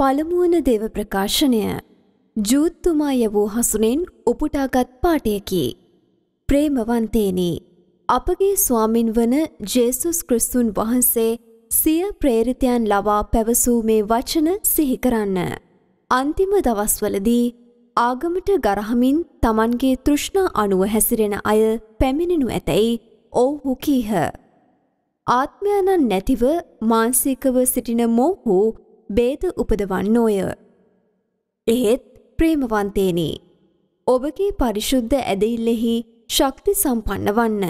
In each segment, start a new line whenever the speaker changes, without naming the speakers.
පළමුවන දේව ප්‍රකාශනය ජූත්තුමා යවූ හසුනෙන් උපුටාගත් පාටයකි. ප්‍රේමවන්තේනි අපගේ ස්වාමින් වන ජේසුස් ක්‍රිස්තුන් වහන්සේ සිය ප්‍රේරිතයන් ලවා පැවසූ මේ වචන සිහිකරන්න. අන්තිම දවස්වලදී ආගමට ගරහමින් තමන්ගේ තෘෂ්ණා අනුව හැසිරෙන අය පැමිණෙනු ඇතැයි ඔවුහු කීහ. ආත්මයනන් නැතිව මාන්සිකව සිටින මොහු බේද උපදවන්නෝය. එහෙත් ප්‍රේමවන්තේනි. ඔබගේ පරිශුද්ධ ඇදඉල්ලෙහි ශක්ති සම්පන්න වන්න.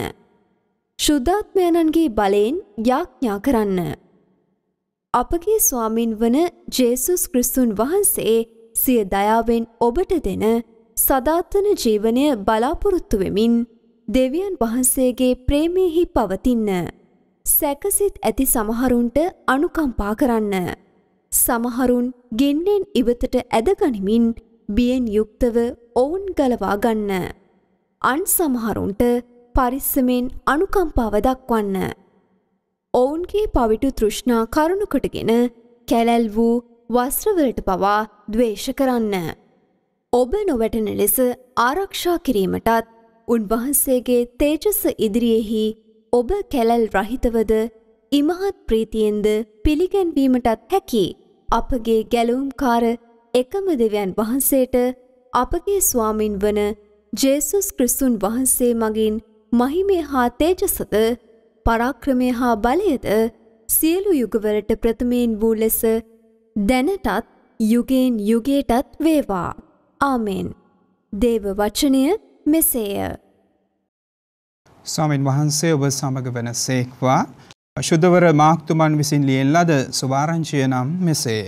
ශුද්ධාත්මයණන්ගේ බලයෙන් යාඥා කරන්න. අපගේ ස්වාමින් වන ජේසුස් ක්‍රිස්තුන් වහන්සේ සිය දයාවෙන් ඔබට දෙන සදාත්තන ජීවනය බලාපොරොත්තු වෙමින් දෙවියන් වහන්සේගේ ප්‍රේමයෙහි පවතින්න. සැකසිත් ඇති සමහරුන්ට අනුකම්පා කරන්න. සමහරුන් ගෙන්නෙන් ඉවතට ඇදගනිමින් බියෙන් යුක්තව ඔවුන් ගලවා ගන්න. අන් සමහරුන්ට පරිස්සමෙන් අනුකම්පාව දක්වන්න. ඔවුන්ගේ පවිටු තෘෂ්ණා කරුණුකටගෙන කැලැල් වූ වස්ත්‍රවලට පවා දවේශ කරන්න. ඔබ නොවැටන ලෙස ආරක්ෂා කිරීමටත් උන්වහන්සේගේ තේජස ඉදිරියෙහි ඔබ කැලැල් රහිතවද ඉමහත් ප්‍රීතියෙන්ද පිළිගැන්වීමටත් හැකි අපගේ ගැලවුම්කාර එකම දෙවියන් වහන්සේට අපගේ ස්වාමින් වන ජේසුස් ක්‍රිස්තුන් වහන්සේ මගින් මහිමය හා තේජසද පරාක්‍රමය හා බලයද සියලු යුගවලට ප්‍රථමයෙන් වූ ලෙස දැනටත් යුගයෙන් යුගයටත් වේවා. ආමෙන්. දේව වචනය මෙසේය.
ස්වාමින් වහන්සේ ඔබ සමග වන සේක්වා ශුද්ධවර මාක්තුමන් විසින් ලියෙන් ලද සුවාරංචිය නම් මෙසේය.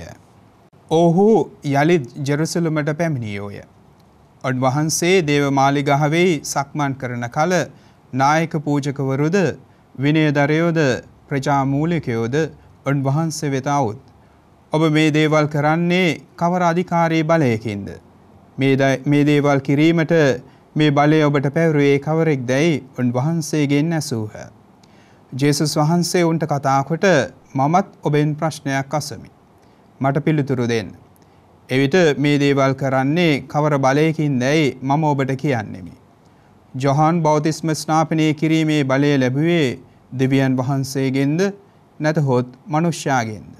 ඔහු යළිත් ජෙරුසලමට පැමිණියෝය. ඔන්වහන්සේ දේව මාලිගහවෙයි සක්මන් කරන කල නායක පූජකවරුද විනයදරයෝද ප්‍රජාමූලිකයෝද උන්වහන්සේ වෙතවුත්. ඔබ මේ දේවල් කරන්නේ කවර අධිකාරී බලයකින්ද. මේ දේවල් කිරීමට මේ බලය ඔබට පැවරුවේ කවරෙක් දැයි උන්වහන්සේගෙන් ඇසූහ. ජේසුස් වහන්සේ උන්ට කතාකොට මමත් ඔබෙන් ප්‍රශ්නයක් අසමි. මට පිළිතුරු දෙන්න. එවිට මේ දේවල් කරන්නේ කවර බලයකින් දැයි මම ඔබට කියන්නෙමි. ජොහන් බෞතිස්ම ස්නාපනය කිරීමේ බලය ලැබුවේ දෙවියන් වහන්සේගෙන්ද නැතහොත් මනුෂ්‍යාගෙන්ද.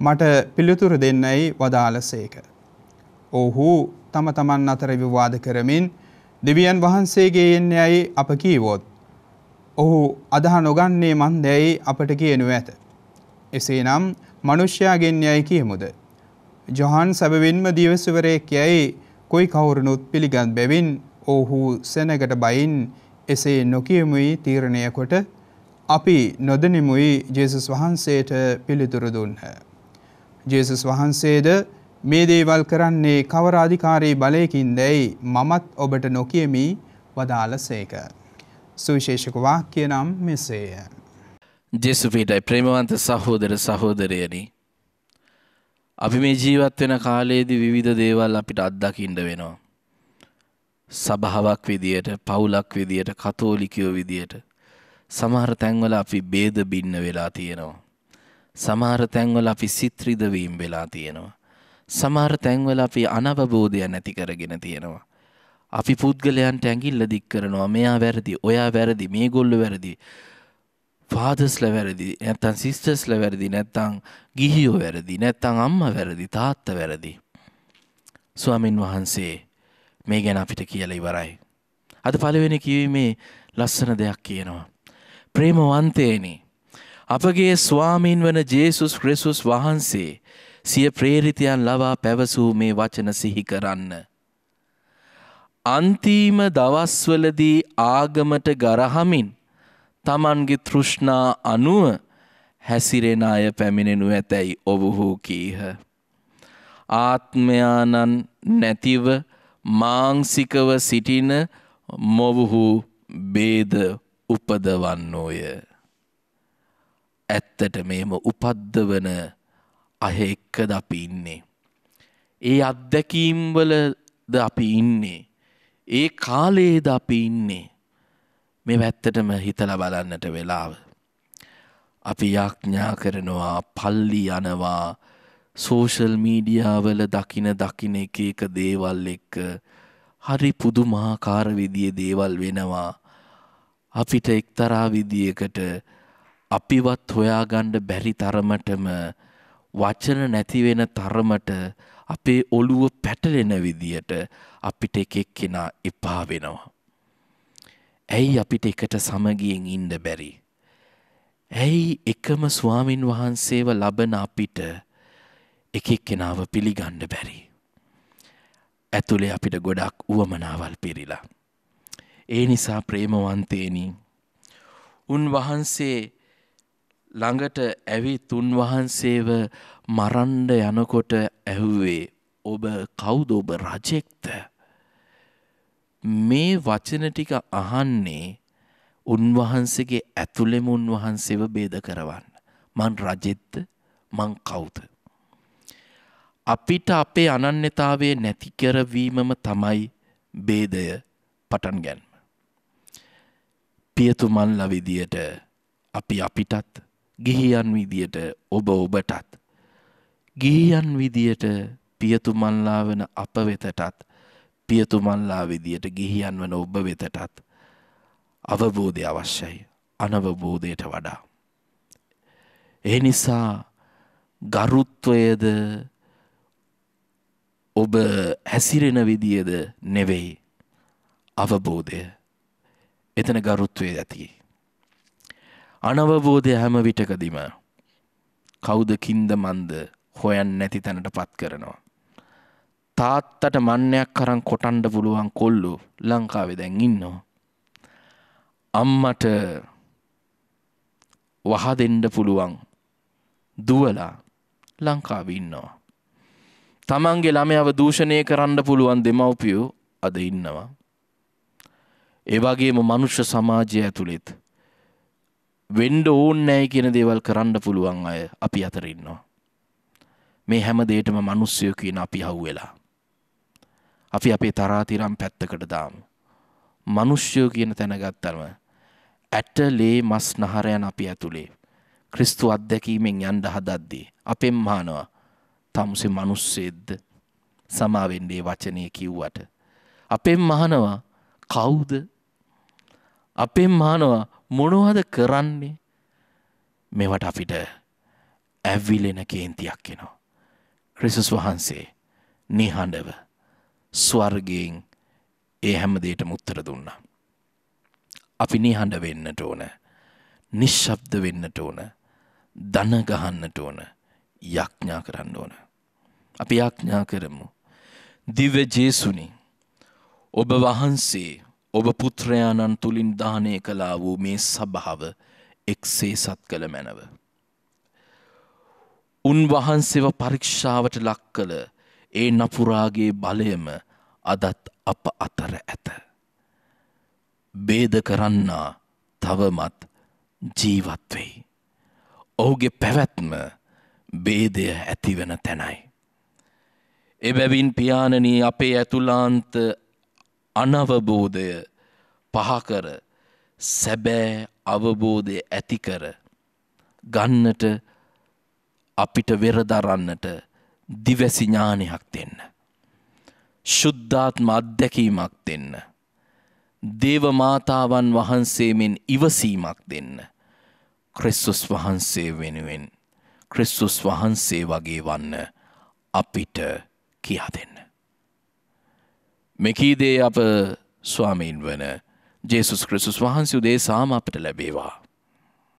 මට පිළිතුර දෙන්නයි වදාලසේක. ඔහු තම තමන් අතර විවාද කරමින් දෙවියන් වහන්සේගේ එන්න යයි අප කීවොත්. ඔහු අදහ නොගන්නේ මන් දැයි අපට කියනු ඇත. එසේ නම් මනුෂ්‍යයාගෙන් යයි කියමුද. ජොහන් සැබවින්ම දියවසවරයෙක් යැයි කොයි කවුරුණුත් පිළිගත් බැවින් ඔහු සෙනගට බයින් එසේ නොකියමුයි තීරණය කොට අපි නොදනිමුයි ජේසුස් වහන්සේට පිළිතුරු දුන්හ. ජේසුස් වහන්සේද මේ දේවල් කරන්නේ කවර අධිකාරී බලයකින් දැයි මමත් ඔබට නොකියමි වදාළ සේක. සුවිශේෂක වාක්‍ය නම් මෙසේය.
ජෙසුපීටයි ප්‍රේමවන්ත සහෝදර සහෝදරයනි. අපි මේ ජීවත් වෙන කාලයේදී විවිධ දේවල් අපිට අත්දකින්න වෙනවා. සභාවක් විදියට පවුලක් විදියට කතෝලිකයෝ විදියට සමහර තැන්වල අපි බේද බින්න වෙලා තියෙනවා. සමහර තැන්වල අපි සිත්‍රිදවීම් වෙලා තියෙනවා. සමහර තැන්වල අපි අනවබෝධය නැති කරගෙන තියෙනවා. අපි පුද්ගලයන්ට ඇඟිල්ල දික් කරනවා මෙයා වැරදි ඔයා වැරදි මේ ගොල්ල වැරදි ෆාදස්ල වැරදි නැත්තං සිිස්ටස්ල වැරදි නැත්තං ගිහියෝ වැරදි නැත්තං අම්ම වැරදි තාත්ත වැරදි. ස්වාමින් වහන්සේ මේ ගැන අපිට කියලා ඉවරයි. අද පළවෙනි කිවීමේ ලස්සන දෙයක් කියනවා. ප්‍රේමවන්තේනි අපගේ ස්වාමීන් වන ජේසුස් ක්‍රිසුස් වහන්සේ සිය ප්‍රේරිතයන් ලවා පැවසූ මේ වචන සිහි කරන්න. අන්තිම දවස්වලදී ආගමට ගරහමින් තමන්ගේ තෘෂ්ණා අනුව හැසිරෙන අය පැමිණෙනු ඇතැයි ඔබහු කීහ. ආත්මයානන් නැතිව මාංසිකව සිටින මොවුහු බේද උපදවන්නෝය. ඇත්තට මේම උපද්දවන අහ එක්කද අපි ඉන්නේ. ඒ අත්දැකීම්වලද අපි ඉන්නේ. ඒ කාලයේද අපි ඉන්නේ. මේ වැත්තටම හිතල බලන්නට වෙලාව. අපි යාඥා කරනවා පල්ලි යනවා සෝෂල් මීඩියාවල දකින දකින එක එක දේවල් එක්ක හරි පුදුමාකාර විදිය දේවල් වෙනවා. අපිට එක්තරා විදියකට අපිවත් හොයාගණ්ඩ බැරි තරමටම වචන නැතිවෙන තරමට අපේ ඔළුව පැටලෙන විදියට අපිට එකෙක් කෙනා එපා වෙනවා. ඇයි අපිට එකට සමගියෙන් ඉන්ඩ බැරි. ඇයි එකම ස්වාමින් වහන්සේව ලබන අපිට එකෙක් කෙනාව පිළිගණ්ඩ බැරි. ඇතුළේ අපිට ගොඩක් වුවමනාවල් පිරිලා. ඒ නිසා ප්‍රේමවන්තේනී උන්වහන්සේ ළඟට ඇවිත් උන්වහන්සේව මරන්ඩ යනකොට ඇහුවේ ඔබ කවුද? ඔබ රජෙක්ත මේ වචන ටික අහන්නේ උන්වහන්සේගේ ඇතුළෙම උන්වහන්සේව බේද කරවන්න. මං රජෙත්ත මං කවුද? අපිට අපේ අනන්‍යතාවය නැති කරවීමම තමයි බේදය පටන් ගැන්ම. පියතුමන්ල විදියට අපි අපිටත් ගිහියන් විදියට ඔබ ඔබටත්. ගිහියන් විදියට පියතුමන්ලා වන අප වෙතටත් පියතුමන්ලා විදියට ගිහියන් වන ඔබ වෙතටත් අවබෝධය අවශ්‍යයි අනවබෝධයට වඩා. ඒ නිසා ගරුත්වයද ඔබ හැසිරෙන විදියද නෙවෙයි අවබෝධය එතන ගරුත්වය ඇති. අනවබෝධය හැම විටකදිම කෞුද කින්ද මන්ද හොයන් නැති තැනට පත් කරනවා. තාත්තට මන්නයක් කරන් කොටන්ඩ පුළුවන් කොල්ලු ලංකාවෙ දැන් ඉන්නවා. අම්මට වහ දෙන්ඩ පුළුවන් දුවලා ලංකාව ඉන්නවා. තමන්ගේ ළමයව දූෂණය කරන්න පුළුවන් දෙමව්පියෝ අද ඉන්නවා. ඒවගේම මනුෂ්‍ය සමාජය ඇතුළෙත්. වෙන්ඩ ඕන් නෑ කියන දේවල් කරන්න පුළුවන් අය අපි අතරඉන්නවා. මේ හැම දේටම මනුස්්‍යයෝ කියන අපි හව් වෙලා. අපි අපේ තරාතිරම් පැත්තකට දාම්. මනුෂ්‍යයෝ කියන තැනගත්තරම ඇට ලේ මස් නහරයන් අපි ඇතුළේ. ක්‍රිස්තු අත්දැකීමෙන් යන්ඩ හදද්දී. අපෙන් මානවා තමුසේ මනුස්සෙද්ද සමාවෙන්ඩේ වචනය කිව්වට. අපෙන් මහනවා කවුද අපෙන් මහනවා මොනවද කරන්නේ මෙවට අපිට ඇවිලෙන කේන්තියක් කෙනවා. ක්‍රිසුස් වහන්සේ නිහඬව ස්වර්ගයෙන් ඒ හැමදේට මුත්තර දුන්නා. අපි නිහඬ වෙන්නට ඕන නිශ්ශබ්ද වෙන්නට ඕන දනගහන්නට ඕන යක්ඥා කරන්න ඕන. අපි යාඥා කරමු. දිව්‍ය ජේසුනි ඔබ වහන්සේ ඔබ පුත්‍රයාණන් තුළින් දානය කලා වූ මේ සභාව එක්සේ සත් කළ මැනව. උන්වහන්සේව පරීක්ෂාවට ලක් කළ ඒ නපුරාගේ බලයම අදත් අප අතර ඇත. බේද කරන්නා තවමත් ජීවත්වෙයි. ඔහුගේ පැවැත්ම බේදය ඇතිවන තැනයි. එබැවින් පියාණනී අපේ ඇතුලාන්ත අනවබෝධය පහකර සැබෑ අවබෝධය ඇතිකර ගන්නට අපිට වෙරදරන්නට දිවැසිඥානයක් දෙන්න. ශුද්ධාත්ම අත්දැකීමක් දෙන්න. දේවමාතාවන් වහන්සේමෙන් ඉවසීමක් දෙන්න. ක්‍රිස්සුස් වහන්සේ වෙනුවෙන් ක්‍රිස්තුස් වහන්සේ වගේ වන්න අපිට කියා දෙන්න. මෙකීදේ අප ස්වාමීන් වන ජේසුස් ක්‍රිස්තුස් වහන්සේ උදේ සාම අපට ලැබේවා.